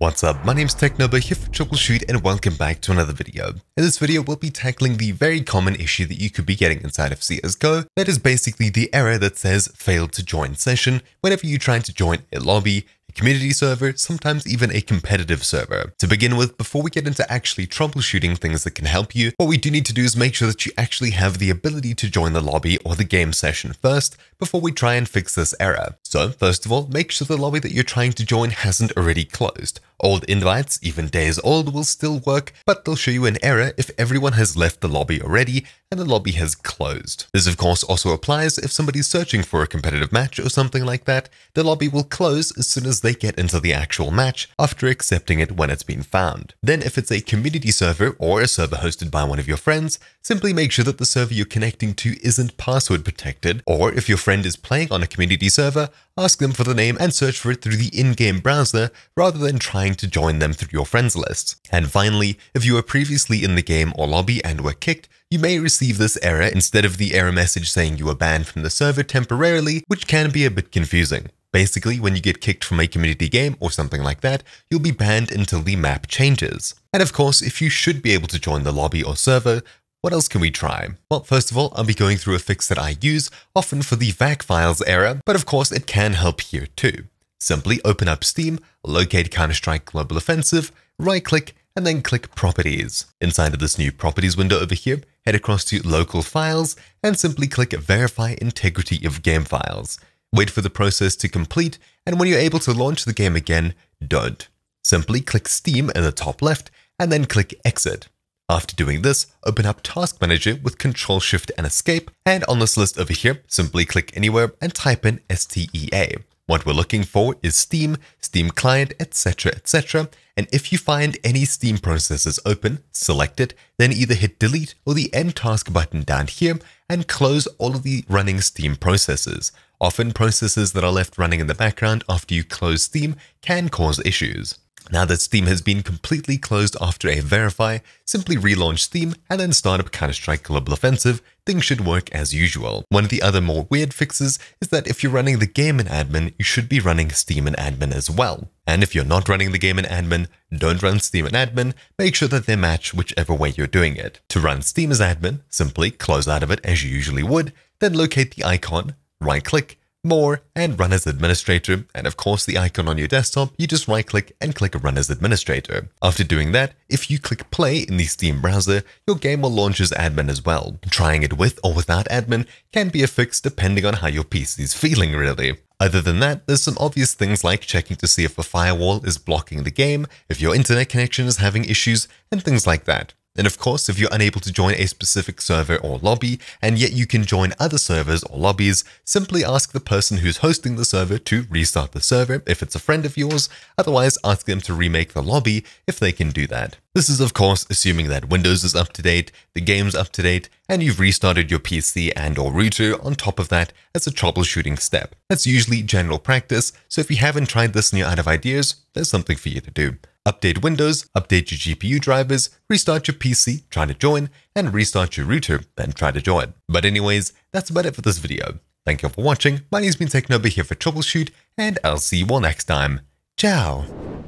What's up, my name's TechNobo here for TroubleChute and welcome back to another video. In this video, we'll be tackling the very common issue that you could be getting inside of CSGO, that is basically the error that says failed to join session whenever you try to join a lobby a community server, sometimes even a competitive server. To begin with, before we get into actually troubleshooting things that can help you, what we do need to do is make sure that you actually have the ability to join the lobby or the game session first before we try and fix this error. So first of all, make sure the lobby that you're trying to join hasn't already closed. Old invites, even days old, will still work, but they'll show you an error if everyone has left the lobby already and the lobby has closed. This of course also applies if somebody's searching for a competitive match or something like that. The lobby will close as soon as they get into the actual match after accepting it when it's been found. Then if it's a community server or a server hosted by one of your friends, simply make sure that the server you're connecting to isn't password protected, or if your friend is playing on a community server, ask them for the name and search for it through the in-game browser rather than trying to join them through your friends list. And finally, if you were previously in the game or lobby and were kicked, you may receive this error instead of the error message saying you were banned from the server temporarily, which can be a bit confusing. Basically, when you get kicked from a community game or something like that, you'll be banned until the map changes. And of course, if you should be able to join the lobby or server, what else can we try? Well, first of all, I'll be going through a fix that I use, often for the VAC files error, but of course it can help here too. Simply open up Steam, locate Counter-Strike Global Offensive, right-click, and then click Properties. Inside of this new Properties window over here, head across to Local Files, and simply click Verify Integrity of Game Files. Wait for the process to complete, and when you're able to launch the game again, don't. Simply click Steam in the top left, and then click Exit. After doing this, open up Task Manager with Control Shift and Escape, and on this list over here, simply click anywhere and type in STEA. What we're looking for is Steam, Steam Client, etc, etc, and if you find any Steam processes open, select it, then either hit Delete or the End Task button down here and close all of the running Steam processes. Often processes that are left running in the background after you close Steam can cause issues. Now that Steam has been completely closed after a verify, simply relaunch Steam and then start up Counter-Strike Global Offensive, things should work as usual. One of the other more weird fixes is that if you're running the game in admin, you should be running Steam in admin as well. And if you're not running the game in admin, don't run Steam in admin, make sure that they match whichever way you're doing it. To run Steam as admin, simply close out of it as you usually would, then locate the icon, right click, more, and run as administrator, and of course the icon on your desktop, you just right click and click run as administrator. After doing that, if you click play in the Steam browser, your game will launch as admin as well. Trying it with or without admin can be a fix depending on how your PC is feeling really. Other than that, there's some obvious things like checking to see if a firewall is blocking the game, if your internet connection is having issues, and things like that. And of course, if you're unable to join a specific server or lobby, and yet you can join other servers or lobbies, simply ask the person who's hosting the server to restart the server if it's a friend of yours, otherwise ask them to remake the lobby if they can do that. This is of course assuming that Windows is up to date, the game's up to date, and you've restarted your PC and or router on top of that as a troubleshooting step. That's usually general practice, so if you haven't tried this and you're out of ideas, there's something for you to do update Windows, update your GPU drivers, restart your PC, try to join, and restart your router, then try to join. But anyways, that's about it for this video. Thank you for watching, my name's been TechNobo here for TroubleChute, and I'll see you all next time. Ciao!